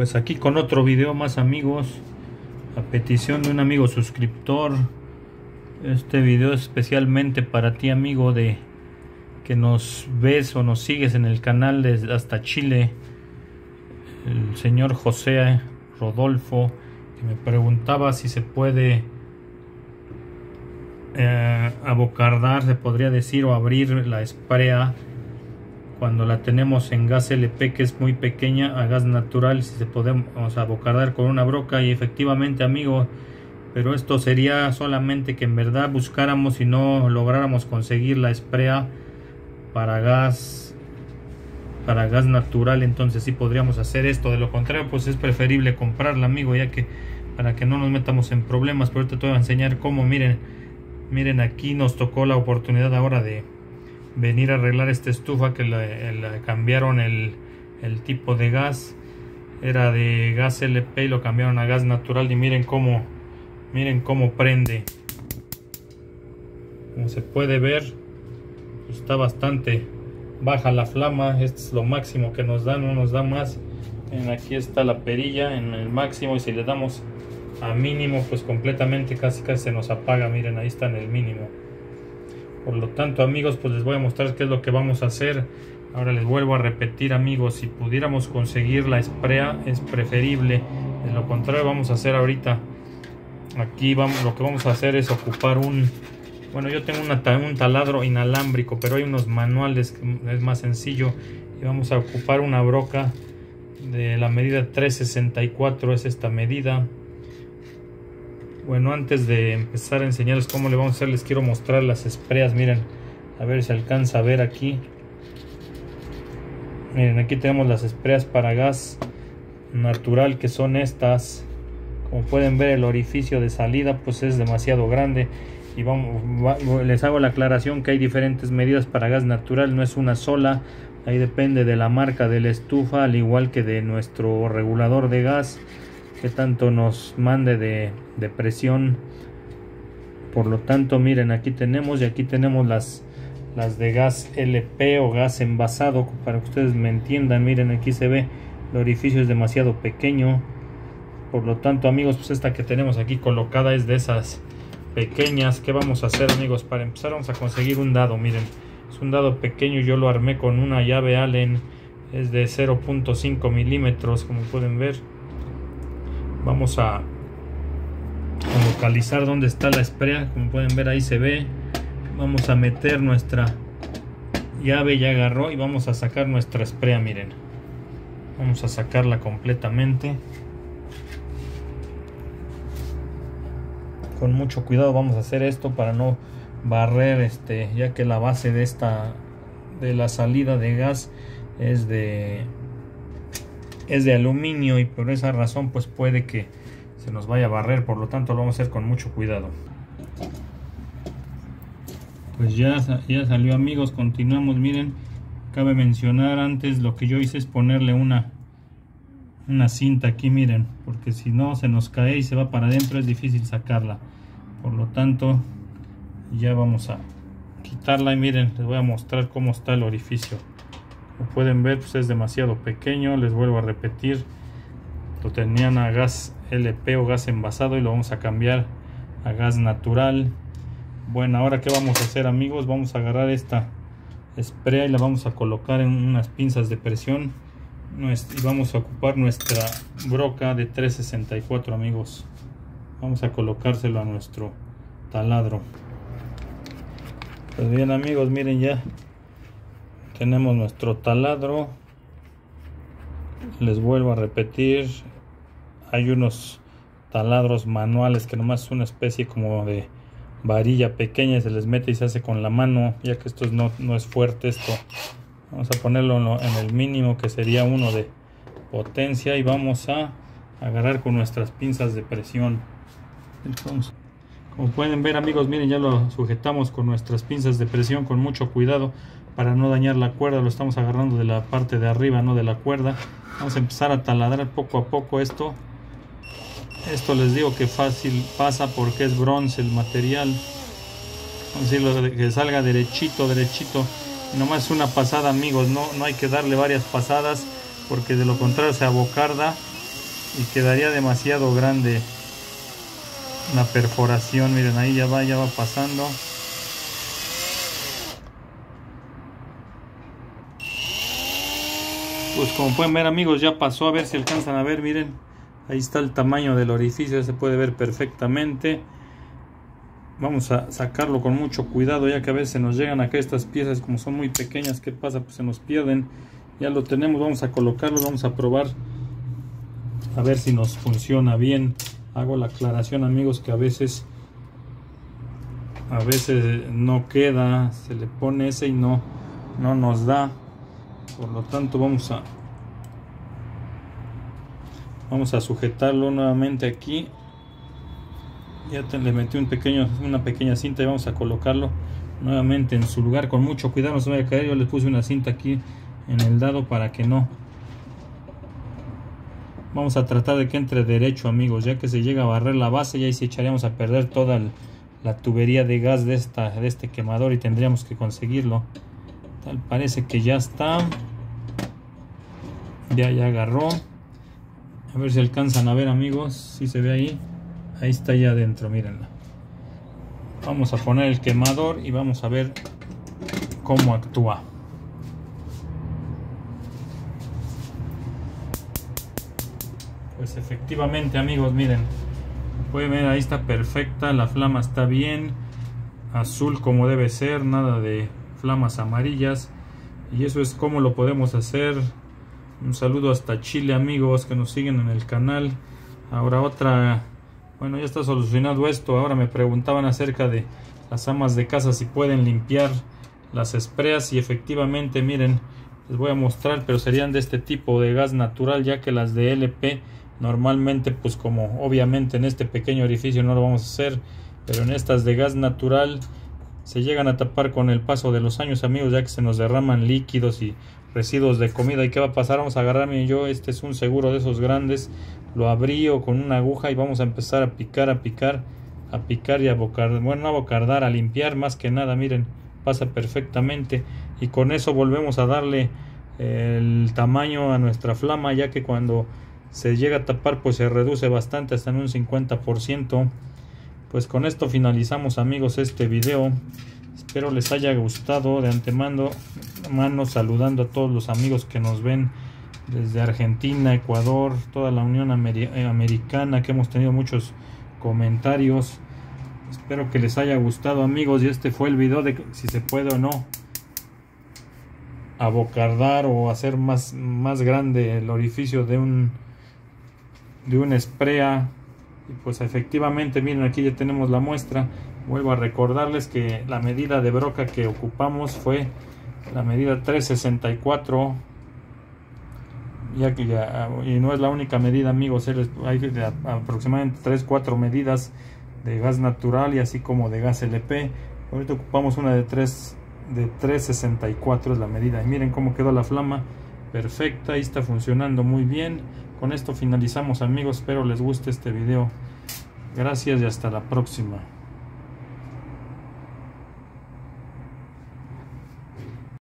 Pues aquí con otro video más amigos, a petición de un amigo suscriptor. Este video es especialmente para ti amigo de que nos ves o nos sigues en el canal desde hasta Chile. El señor José Rodolfo que me preguntaba si se puede eh, abocardar, se podría decir, o abrir la esprea cuando la tenemos en gas LP que es muy pequeña a gas natural si se podemos abocardar con una broca y efectivamente amigo pero esto sería solamente que en verdad buscáramos y no lográramos conseguir la esprea para gas para gas natural. Entonces sí podríamos hacer esto. De lo contrario pues es preferible comprarla amigo ya que para que no nos metamos en problemas. Pero ahorita te voy a enseñar cómo. Miren miren aquí nos tocó la oportunidad ahora de venir a arreglar esta estufa que le, cambiaron el, el, tipo de gas. Era de gas LP y lo cambiaron a gas natural y miren cómo miren cómo prende. Como se puede ver está bastante baja la flama. Este es lo máximo que nos da no nos da más. En aquí está la perilla en el máximo y si le damos a mínimo pues completamente casi casi se nos apaga. Miren ahí está en el mínimo por lo tanto amigos pues les voy a mostrar qué es lo que vamos a hacer. Ahora les vuelvo a repetir amigos si pudiéramos conseguir la esprea es preferible. De lo contrario vamos a hacer ahorita aquí vamos lo que vamos a hacer es ocupar un bueno yo tengo un taladro inalámbrico pero hay unos manuales que es más sencillo. Y vamos a ocupar una broca de la medida 364 es esta medida bueno, antes de empezar a enseñarles cómo le vamos a hacer, les quiero mostrar las espreas. Miren, a ver si alcanza a ver aquí. Miren, aquí tenemos las espreas para gas natural que son estas. Como pueden ver, el orificio de salida pues es demasiado grande. Y vamos, les hago la aclaración que hay diferentes medidas para gas natural, no es una sola. Ahí depende de la marca de la estufa, al igual que de nuestro regulador de gas que tanto nos mande de, presión por lo tanto miren aquí tenemos y aquí tenemos las las de gas LP o gas envasado para que ustedes me entiendan. Miren aquí se ve el orificio es demasiado pequeño. Por lo tanto amigos pues esta que tenemos aquí colocada es de esas pequeñas. Que vamos a hacer amigos para empezar vamos a conseguir un dado miren. Es un dado pequeño yo lo armé con una llave Allen. Es de 0.5 milímetros como pueden ver vamos a, localizar dónde está la esprea. Como pueden ver ahí se ve. Vamos a meter nuestra llave ya agarró y vamos a sacar nuestra esprea miren. Vamos a sacarla completamente. Con mucho cuidado vamos a hacer esto para no barrer este ya que la base de esta de la salida de gas es de es de aluminio y por esa razón pues puede que se nos vaya a barrer. Por lo tanto lo vamos a hacer con mucho cuidado. Pues ya, ya salió amigos. Continuamos. Miren cabe mencionar antes lo que yo hice es ponerle una una cinta aquí miren porque si no se nos cae y se va para adentro es difícil sacarla. Por lo tanto ya vamos a quitarla y miren les voy a mostrar cómo está el orificio como pueden ver pues es demasiado pequeño. Les vuelvo a repetir lo tenían a gas LP o gas envasado y lo vamos a cambiar a gas natural. Bueno ahora qué vamos a hacer amigos vamos a agarrar esta spray y la vamos a colocar en unas pinzas de presión. Y vamos a ocupar nuestra broca de 364 amigos. Vamos a colocárselo a nuestro taladro. Pues bien amigos miren ya tenemos nuestro taladro. Les vuelvo a repetir hay unos taladros manuales que nomás es una especie como de varilla pequeña se les mete y se hace con la mano ya que esto no, no es fuerte esto. Vamos a ponerlo en el mínimo que sería uno de potencia y vamos a agarrar con nuestras pinzas de presión. Entonces como pueden ver amigos miren ya lo sujetamos con nuestras pinzas de presión con mucho cuidado para no dañar la cuerda lo estamos agarrando de la parte de arriba no de la cuerda. Vamos a empezar a taladrar poco a poco esto. Esto les digo que fácil pasa porque es bronce el material. Vamos a decirlo que salga derechito derechito. Y nomás una pasada amigos no, no hay que darle varias pasadas porque de lo contrario se abocarda y quedaría demasiado grande la perforación. Miren ahí ya va ya va pasando pues como pueden ver amigos ya pasó. A ver si alcanzan a ver miren. Ahí está el tamaño del orificio se puede ver perfectamente. Vamos a sacarlo con mucho cuidado ya que a veces nos llegan acá estas piezas como son muy pequeñas qué pasa pues se nos pierden. Ya lo tenemos vamos a colocarlo vamos a probar. A ver si nos funciona bien. Hago la aclaración amigos que a veces a veces no queda se le pone ese y no no nos da por lo tanto vamos a vamos a sujetarlo nuevamente aquí. Ya le metí un pequeño una pequeña cinta y vamos a colocarlo nuevamente en su lugar. Con mucho cuidado no se vaya a caer. Yo le puse una cinta aquí en el dado para que no. Vamos a tratar de que entre derecho amigos ya que se llega a barrer la base y ahí se echaríamos a perder toda la tubería de gas de esta de este quemador y tendríamos que conseguirlo tal parece que ya está. Ya ya agarró. A ver si alcanzan a ver amigos. Si se ve ahí. Ahí está ya adentro mírenla vamos a poner el quemador y vamos a ver cómo actúa. Pues efectivamente amigos miren. Pueden ver ahí está perfecta la flama está bien azul como debe ser nada de flamas amarillas. Y eso es como lo podemos hacer. Un saludo hasta Chile amigos que nos siguen en el canal. Ahora otra bueno ya está solucionado esto. Ahora me preguntaban acerca de las amas de casa si pueden limpiar las espreas. Y efectivamente miren les voy a mostrar pero serían de este tipo de gas natural ya que las de LP normalmente pues como obviamente en este pequeño orificio no lo vamos a hacer pero en estas de gas natural se llegan a tapar con el paso de los años amigos ya que se nos derraman líquidos y residuos de comida. Y qué va a pasar vamos a agarrarme yo este es un seguro de esos grandes. Lo abrío con una aguja y vamos a empezar a picar a picar a picar y a bocardar bueno no a bocardar a limpiar más que nada. Miren pasa perfectamente. Y con eso volvemos a darle el tamaño a nuestra flama ya que cuando se llega a tapar pues se reduce bastante hasta en un 50% pues con esto finalizamos amigos este video. Espero les haya gustado de antemano. Mano saludando a todos los amigos que nos ven desde Argentina, Ecuador, toda la Unión eh, Americana que hemos tenido muchos comentarios. Espero que les haya gustado amigos y este fue el video de si se puede o no abocardar o hacer más, más grande el orificio de un de una esprea y pues efectivamente miren aquí ya tenemos la muestra. Vuelvo a recordarles que la medida de broca que ocupamos fue la medida 364 ya que ya, y no es la única medida amigos hay aproximadamente 3 4 medidas de gas natural y así como de gas LP ahorita ocupamos una de 3 de 364 es la medida. Y miren cómo quedó la flama perfecta y está funcionando muy bien. Con esto finalizamos amigos espero les guste este video. Gracias y hasta la próxima